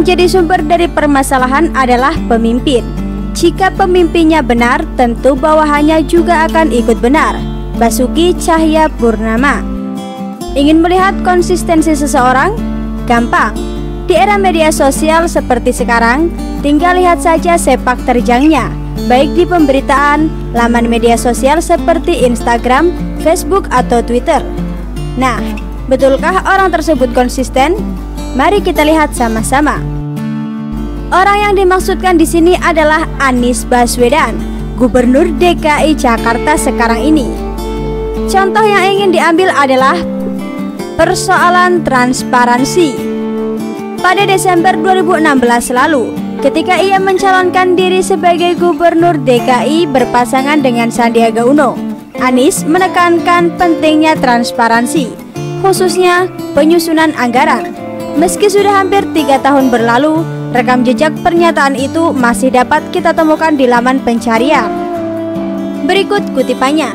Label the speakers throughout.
Speaker 1: yang jadi sumber dari permasalahan adalah pemimpin. Jika pemimpinnya benar, tentu bawahannya juga akan ikut benar. Basuki Cahaya Purnama Ingin melihat konsistensi seseorang? Gampang. Di era media sosial seperti sekarang, tinggal lihat saja sepak terjangnya, baik di pemberitaan, laman media sosial seperti Instagram, Facebook, atau Twitter. Nah, betulkah orang tersebut konsisten? Mari kita lihat sama-sama. Orang yang dimaksudkan di sini adalah Anies Baswedan, Gubernur DKI Jakarta sekarang ini. Contoh yang ingin diambil adalah persoalan transparansi. Pada Desember 2016 lalu, ketika ia mencalonkan diri sebagai Gubernur DKI berpasangan dengan Sandiaga Uno, Anies menekankan pentingnya transparansi, khususnya penyusunan anggaran. Meski sudah hampir tiga tahun berlalu, Rekam jejak pernyataan itu masih dapat kita temukan di laman pencarian. Berikut kutipannya.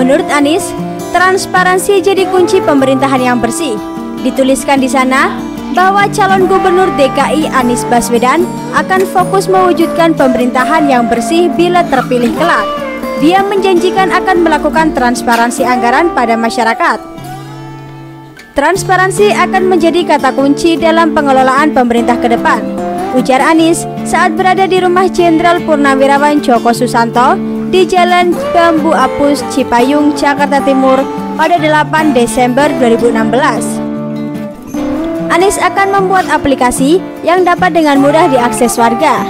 Speaker 1: Menurut Anies, transparansi jadi kunci pemerintahan yang bersih. Dituliskan di sana bahwa calon gubernur DKI Anies Baswedan akan fokus mewujudkan pemerintahan yang bersih bila terpilih kelak. Dia menjanjikan akan melakukan transparansi anggaran pada masyarakat Transparansi akan menjadi kata kunci dalam pengelolaan pemerintah ke depan. Ujar Anies saat berada di rumah Jenderal Purnawirawan Joko Susanto di Jalan Bambu Apus, Cipayung, Jakarta Timur pada 8 Desember 2016. Anies akan membuat aplikasi yang dapat dengan mudah diakses warga.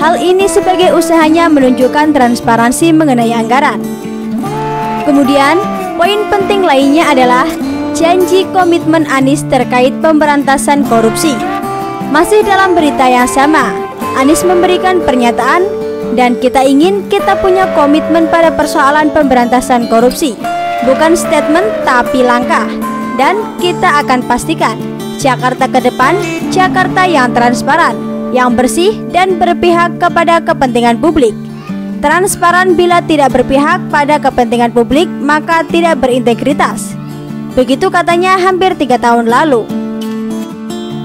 Speaker 1: Hal ini sebagai usahanya menunjukkan transparansi mengenai anggaran. Kemudian, poin penting lainnya adalah janji komitmen Anies terkait pemberantasan korupsi. Masih dalam berita yang sama, Anies memberikan pernyataan dan kita ingin kita punya komitmen pada persoalan pemberantasan korupsi. Bukan statement tapi langkah. Dan kita akan pastikan Jakarta ke depan, Jakarta yang transparan, yang bersih dan berpihak kepada kepentingan publik. Transparan bila tidak berpihak pada kepentingan publik maka tidak berintegritas. Begitu katanya hampir tiga tahun lalu.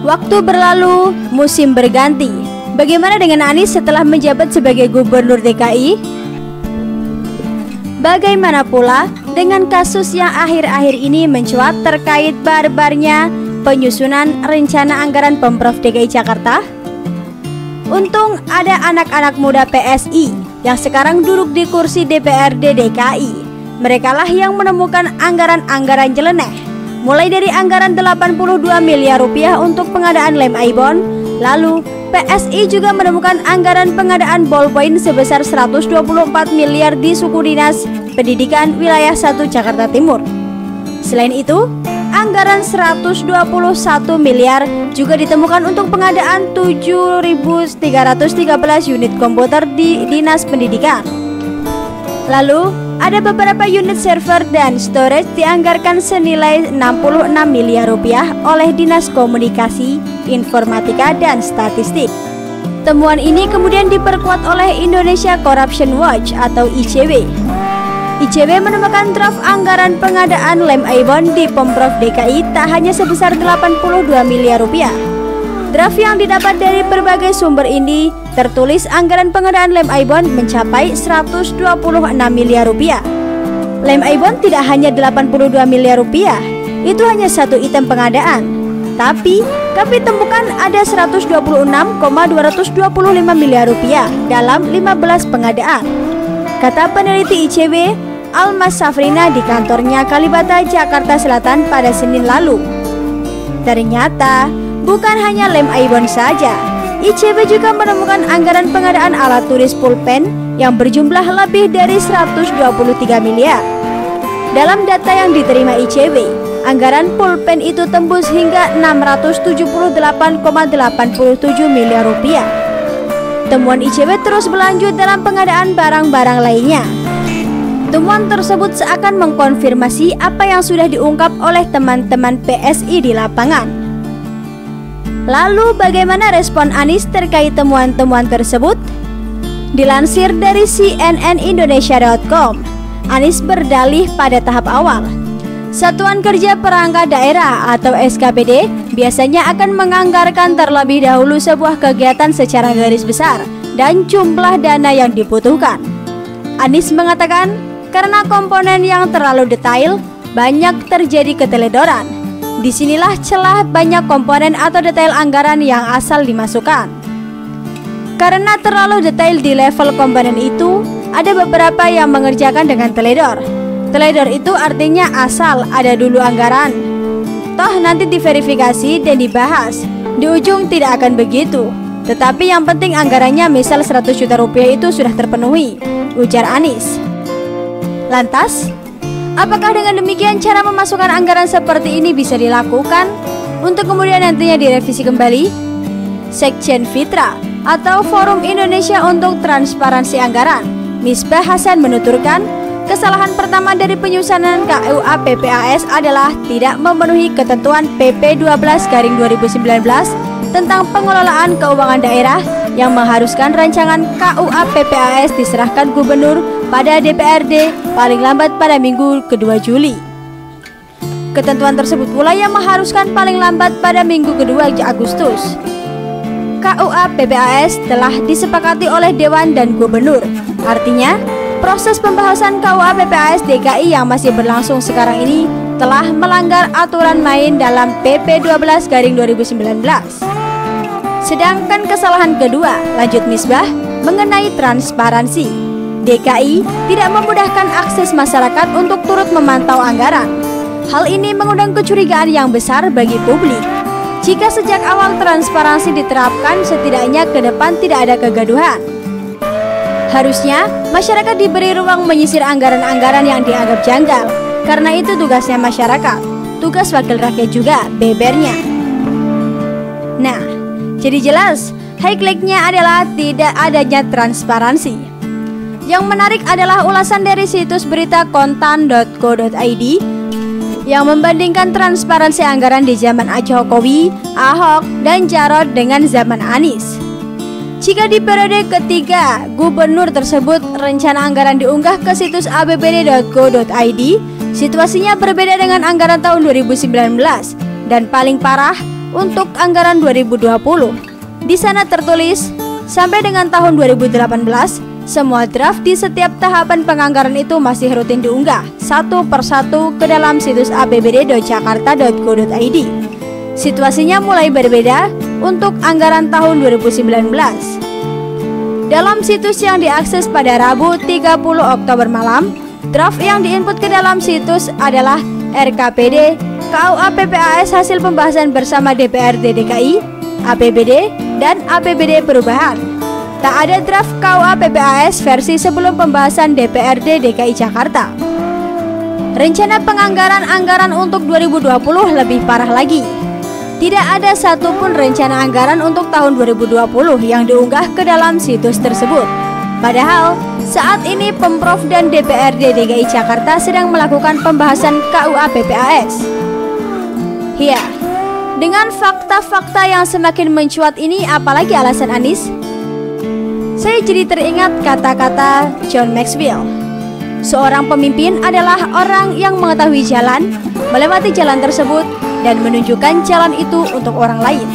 Speaker 1: Waktu berlalu, musim berganti. Bagaimana dengan Anies setelah menjabat sebagai gubernur DKI? Bagaimana pula dengan kasus yang akhir-akhir ini mencuat terkait barbarnya penyusunan rencana anggaran Pemprov DKI Jakarta? Untung ada anak-anak muda PSI yang sekarang duduk di kursi DPRD DKI Merekalah yang menemukan anggaran-anggaran jeleneh Mulai dari anggaran 82 miliar rupiah untuk pengadaan lem Aibon Lalu PSI juga menemukan anggaran pengadaan ballpoint sebesar 124 miliar di suku dinas pendidikan wilayah 1 Jakarta Timur Selain itu, anggaran 121 miliar juga ditemukan untuk pengadaan 7.313 unit komputer di Dinas Pendidikan. Lalu, ada beberapa unit server dan storage dianggarkan senilai 66 miliar rupiah oleh Dinas Komunikasi, Informatika, dan Statistik. Temuan ini kemudian diperkuat oleh Indonesia Corruption Watch atau ICW. ICW menemukan draft anggaran pengadaan lem Aibon di Pemprov DKI tak hanya sebesar 82 miliar rupiah, Draft yang didapat dari berbagai sumber ini tertulis anggaran pengadaan lem Aibon mencapai 126 miliar rupiah. Lem Aibon tidak hanya 82 miliar rupiah, itu hanya satu item pengadaan. Tapi kami temukan ada 126,225 miliar rupiah dalam 15 pengadaan. Kata peneliti ICW, Almas Safrina di kantornya Kalibata, Jakarta Selatan pada Senin lalu. Ternyata, Bukan hanya lem Aibon saja, ICB juga menemukan anggaran pengadaan alat tulis pulpen yang berjumlah lebih dari 123 miliar. Dalam data yang diterima ICW, anggaran pulpen itu tembus hingga 678,87 miliar rupiah. Temuan ICW terus berlanjut dalam pengadaan barang-barang lainnya. Temuan tersebut seakan mengkonfirmasi apa yang sudah diungkap oleh teman-teman PSI di lapangan. Lalu bagaimana respon Anies terkait temuan-temuan tersebut? Dilansir dari cnnindonesia.com, Anies berdalih pada tahap awal. Satuan Kerja Perangkat Daerah atau SKPD biasanya akan menganggarkan terlebih dahulu sebuah kegiatan secara garis besar dan jumlah dana yang dibutuhkan. Anies mengatakan, karena komponen yang terlalu detail, banyak terjadi keteledoran. Di sinilah celah banyak komponen atau detail anggaran yang asal dimasukkan. Karena terlalu detail di level komponen itu, ada beberapa yang mengerjakan dengan teledor, Teledor itu artinya asal ada dulu anggaran. Toh nanti diverifikasi dan dibahas. Di ujung tidak akan begitu. Tetapi yang penting anggarannya misal 100 juta rupiah itu sudah terpenuhi, ujar Anies. Lantas, apakah dengan demikian cara memasukkan anggaran seperti ini bisa dilakukan untuk kemudian nantinya direvisi kembali? Sekjen Fitra atau Forum Indonesia untuk Transparansi Anggaran, Misbah Hasan menuturkan Kesalahan pertama dari penyusunan KUA PPAS adalah tidak memenuhi ketentuan PP 12 garing 2019 tentang pengelolaan keuangan daerah yang mengharuskan rancangan KUA PPAS diserahkan gubernur pada DPRD paling lambat pada minggu kedua Juli. Ketentuan tersebut pula yang mengharuskan paling lambat pada minggu kedua Agustus. KUA PPAS telah disepakati oleh Dewan dan Gubernur. Artinya, Proses pembahasan KUA PPAS DKI yang masih berlangsung sekarang ini telah melanggar aturan main dalam PP 12 garing 2019. Sedangkan kesalahan kedua, lanjut Misbah, mengenai transparansi. DKI tidak memudahkan akses masyarakat untuk turut memantau anggaran. Hal ini mengundang kecurigaan yang besar bagi publik. Jika sejak awal transparansi diterapkan, setidaknya ke depan tidak ada kegaduhan. Harusnya masyarakat diberi ruang menyisir anggaran-anggaran yang dianggap janggal. Karena itu tugasnya masyarakat. Tugas wakil rakyat juga bebernya. Nah, jadi jelas highlightnya adalah tidak adanya transparansi. Yang menarik adalah ulasan dari situs berita kontan.co.id yang membandingkan transparansi anggaran di zaman Jokowi, Ahok, dan Jarod dengan zaman Anies. Jika di periode ketiga gubernur tersebut rencana anggaran diunggah ke situs abbd.go.id, situasinya berbeda dengan anggaran tahun 2019 dan paling parah untuk anggaran 2020. Di sana tertulis, sampai dengan tahun 2018, semua draft di setiap tahapan penganggaran itu masih rutin diunggah satu persatu ke dalam situs abbd.jakarta.go.id. Situasinya mulai berbeda untuk anggaran tahun 2019. Dalam situs yang diakses pada Rabu 30 Oktober malam, draft yang diinput ke dalam situs adalah RKPD KUA PPAS hasil pembahasan bersama DPRD DKI, APBD, dan APBD Perubahan. Tak ada draft KUA PPAS versi sebelum pembahasan DPRD DKI Jakarta. Rencana penganggaran anggaran untuk 2020 lebih parah lagi. Tidak ada satupun rencana anggaran untuk tahun 2020 yang diunggah ke dalam situs tersebut. Padahal, saat ini Pemprov dan DPRD DKI Jakarta sedang melakukan pembahasan KUA PPAS. Ya, dengan fakta-fakta yang semakin mencuat ini apalagi alasan Anies? Saya jadi teringat kata-kata John Maxwell. Seorang pemimpin adalah orang yang mengetahui jalan, melewati jalan tersebut, dan menunjukkan jalan itu untuk orang lain.